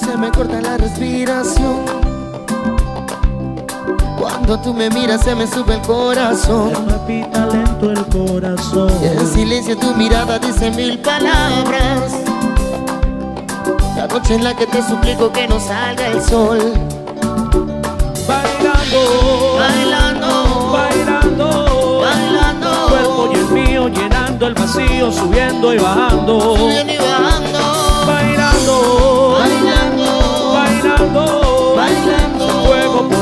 se me corta la respiración. Cuando tú me miras se me sube el corazón. Palpita lento el corazón. En silencio tu mirada dice mil palabras. La noche en la que te suplico que no salga el sol. Bailando, Bailando, bailando, bailando. Tu cuerpo y el mío llenando el vacío, y. Subiendo y bajando.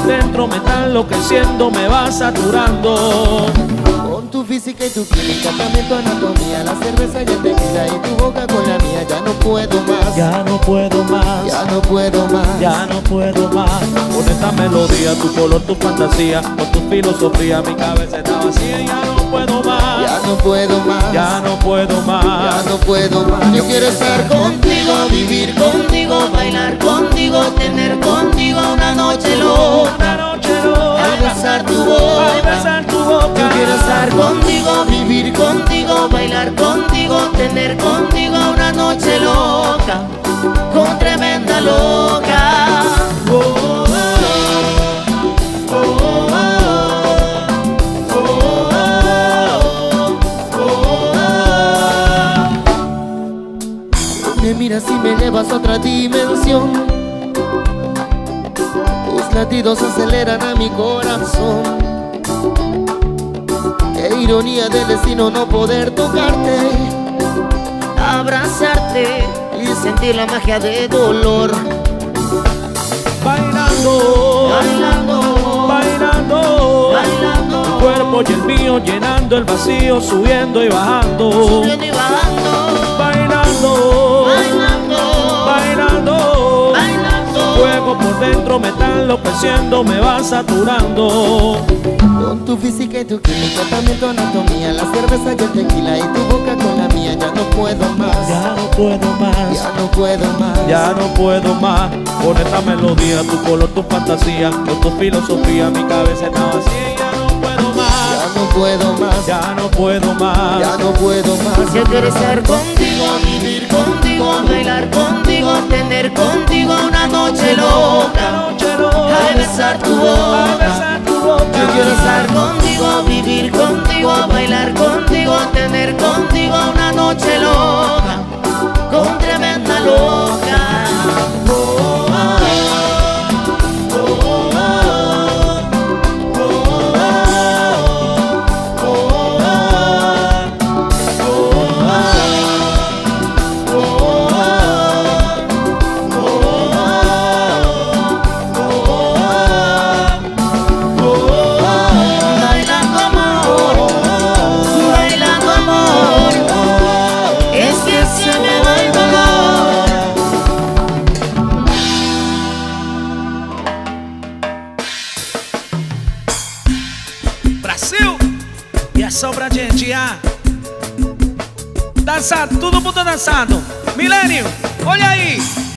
Dentro me está enloqueciendo, me va saturando. Con tu física y tu química, también tu anatomía, la cerveza y el tequila y tu boca con la mía, ya no puedo más. Ya no puedo más. Ya no puedo más. Ya no puedo más Con esta melodía, tu color, tu fantasía Con tu filosofía, mi cabeza está vacía Ya no puedo más Ya no puedo más. Ya no puedo Ya más no puedo más. Yo quiero estar contigo, vivir contigo, bailar contigo, tener contigo una noche loca. Una noche loca Al besar tu boca. Al besar tu boca Yo quiero estar contigo, vivir contigo, bailar contigo, tener contigo una noche loca, con tremenda loca. Oh. Me miras y me llevas a otra dimensión. Latidos aceleran a mi corazón. Qué ironía del destino no poder tocarte, abrazarte y sentir la magia de dolor. Bailando Bailando, Bailando bailando, Tu cuerpo y el mío llenando el vacío Subiendo y bajando subiendo y bajando, dentro me está enloqueciendo, me va saturando. Con tu física y tu química, también tu anatomía, la cerveza y el tequila y tu boca con la mía, ya no puedo más, Ya no puedo más, ya no puedo más. ya no puedo más. Con esta melodía, tu color, tu fantasía, con tu filosofía, mi cabeza está vacía. Ya no puedo más, Ya no puedo más, ya no puedo más. ya no puedo más. Yo quiero estar contigo, tener contigo una noche loca. Al besar tu boca. Yo quiero estar contigo, só pra gente, ah. Dançado, todo mundo dançando. Milênio, olha aí.